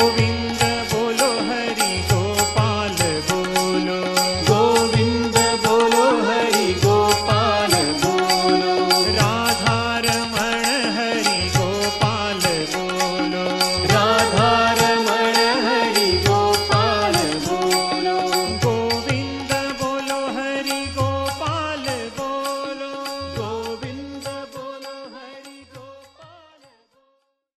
Govind